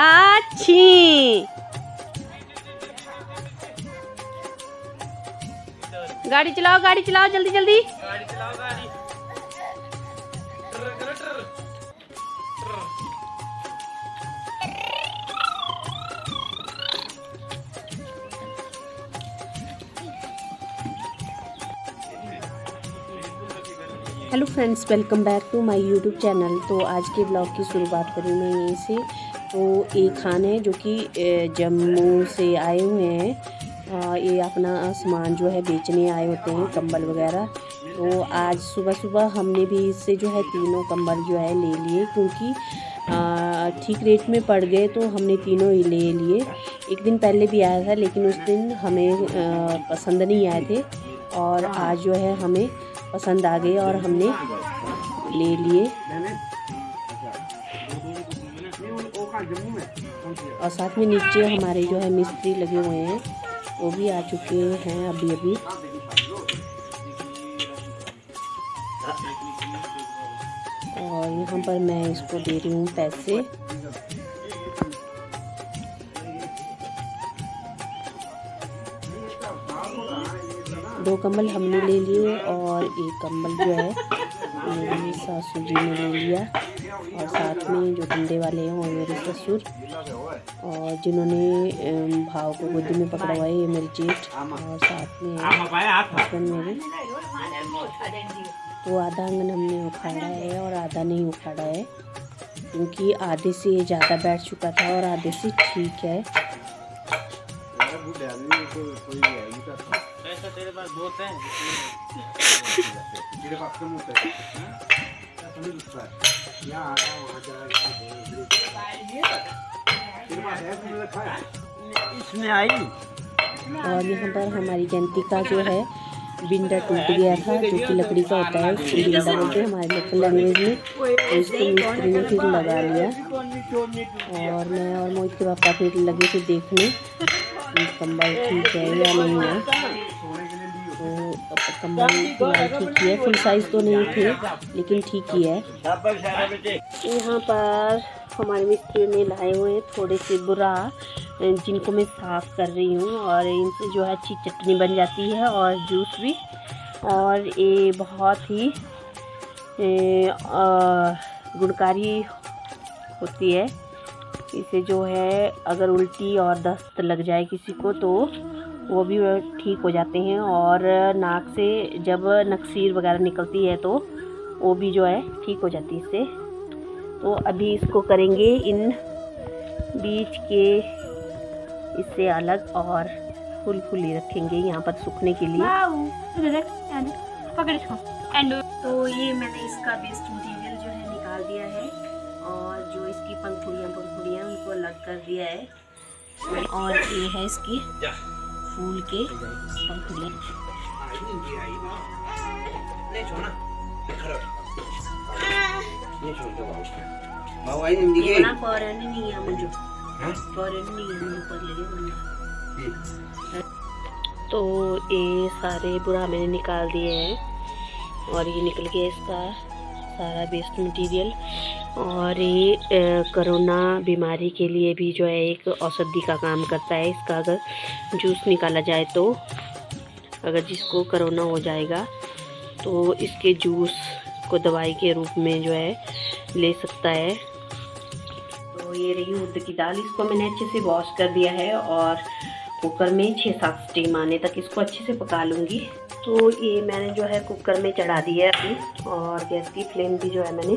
अच्छी गाड़ी चलाओ गाड़ी चलाओ जल्दी जल्दी। गाड़ी चलाओ गाड़ी। Hello friends welcome back to my YouTube channel तो आज के ब्लॉग की शुरुआत करूँ मैं यहीं से तो एक खान है जो कि जम्मू से आए हुए हैं ये अपना सामान जो है बेचने आए होते हैं, कंबल वगैरह। तो आज सुबह सुबह हमने भी इससे जो है तीनों कंबल जो है ले लिए, क्योंकि ठीक रेट में पड़ गए तो हमने तीनों ही ले लिए। एक दिन पहले भी आया था, लेकिन उस दिन हमें पसंद नहीं आए थे और आज जो है हमें पसंद आ गए और हमने ले लिए। और साथ में नीचे हमारे जो है मिस्त्री लगे हुए हैं, वो भी आ चुके हैं अभी अभी। और यहाँ पर मैं इसको दे रही हूँ पैसे। दो कम्बल हमने ले लिए और एक कम्बल जो है मेरी सासू जी ने ले लिया। और साथ में जो डंडे वाले हैं वो मेरे ससुर और जिन्होंने भाव को गोदी में पकड़ा हुआ है ये मेरे जेठ और साथ में हस्बैंड मेरे। तो आधा आँगन हमने उखाड़ा है और आधा नहीं उखाड़ा है क्योंकि आधे से ये ज़्यादा बैठ चुका था और आधे से ठीक है। तेरे पास बहुत है? इसमें आई और यहाँ पर हमारी जयंती का जो है बिंडा टूट गया था, जो कि लकड़ी का होता है, उसको बिंडा बोलते हैं हमारे लोकल लैंग्वेज में तो इसको मिस्त्री ने फिर लगा लिया। और मैं और मोहित के पापा फिर लगे थे देखने कि कंबल ठीक है या नहीं है। तो फ़िलहाल ठीक ही है। फुल साइज़ तो नहीं थे, लेकिन ठीक ही है। यहाँ पर हमारे मिस्त्री ने लाए हुए हैं थोड़े से बुरा, जिनको मैं साफ़ कर रही हूँ और इनसे जो है अच्छी चटनी बन जाती है और जूस भी। और ये बहुत ही गुणकारी होती है। इसे जो है अगर उल्टी और दस्त लग जाए किसी को तो वो भी ठीक हो जाते हैं और नाक से जब नक्सीर वगैरह निकलती है तो वो भी जो है ठीक हो जाती है इससे। तो अभी इसको करेंगे इन बीच के इससे अलग और फुल फुली रखेंगे यहाँ पर सूखने के लिए। तो ये मैंने इसका वेस्ट मटेरियल जो है निकाल दिया है और जो इसकी पंखुड़ियाँ पंखुड़ियाँ उनको अलग कर दिया है। और ये है इसकी फूल के नहीं है मुझे। फ़ौरन नहीं है मुझे लगे तो ये सारे बुरा मैंने निकाल दिए हैं और ये निकल गया इसका सारा वेस्ट मटेरियल और ये कोरोना बीमारी के लिए भी जो है एक औषधि का काम करता है। इसका अगर जूस निकाला जाए तो अगर जिसको कोरोना हो जाएगा तो इसके जूस को दवाई के रूप में जो है ले सकता है। तो ये रही उर्द की दाल। इसको मैंने अच्छे से वॉश कर दिया है और कुकर में छः सात स्टीम आने तक इसको अच्छे से पका लूँगी। तो ये मैंने जो है कुकर में चढ़ा दी है अभी और गैस की फ्लेम भी जो है मैंने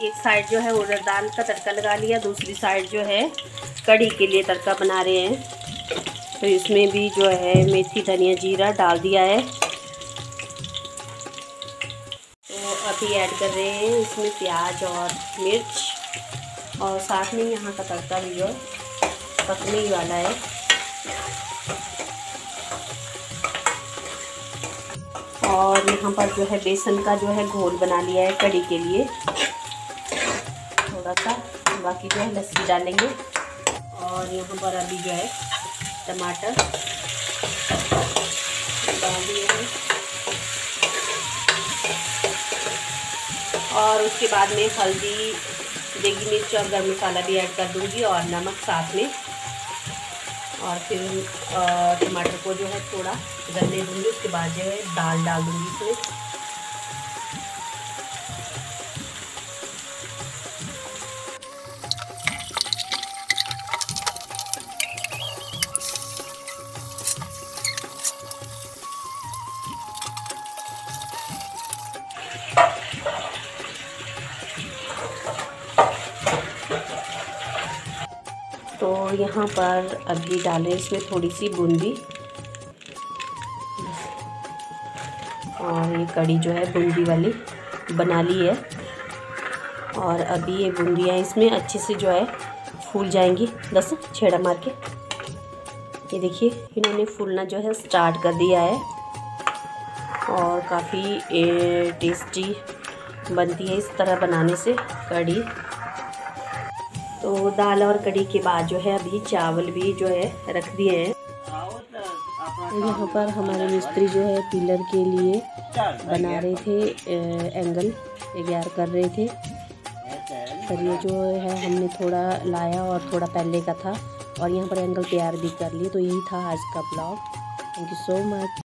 एक साइड जो है उड़द दाल का तड़का लगा लिया, दूसरी साइड जो है कढ़ी के लिए तड़का बना रहे हैं। तो इसमें भी जो है मेथी, धनिया, जीरा डाल दिया है। तो अभी ऐड कर रहे हैं इसमें प्याज और मिर्च। और साथ में यहाँ का तड़का भी जो पकने ही वाला है। और यहाँ पर जो है बेसन का जो है घोल बना लिया है कड़ी के लिए। थोड़ा सा बाकी जो है लस्सी डालेंगे। और यहाँ पर अभी जो है टमाटर डाल दिए हैं। और उसके बाद में हल्दी देगी मिर्च और गर्म मसाला भी ऐड कर दूँगी और नमक साथ में। और फिर टमाटर को जो है थोड़ा गलने दूँगी, उसके बाद जो है दाल डाल दूँगी इसमें। तो यहाँ पर अभी डालें इसमें थोड़ी सी बूंदी। और ये कड़ी जो है बूंदी वाली बना ली है। और अभी ये बूंदियाँ इसमें अच्छे से जो है फूल जाएँगी। बस छेड़ा मार के। ये देखिए, इन्होंने फूलना जो है स्टार्ट कर दिया है। और काफ़ी टेस्टी बनती है इस तरह बनाने से कड़ी तो दाल और कड़ी के बाद जो है अभी चावल भी जो है रख दिए हैं। यहाँ पर हमारे मिस्त्री जो है पिलर के लिए बना रहे थे एंगल तैयार कर रहे थे। पर ये जो है हमने थोड़ा लाया और थोड़ा पहले का था और यहाँ पर एंगल तैयार भी कर लिए तो यही था आज का blog. Thank you so much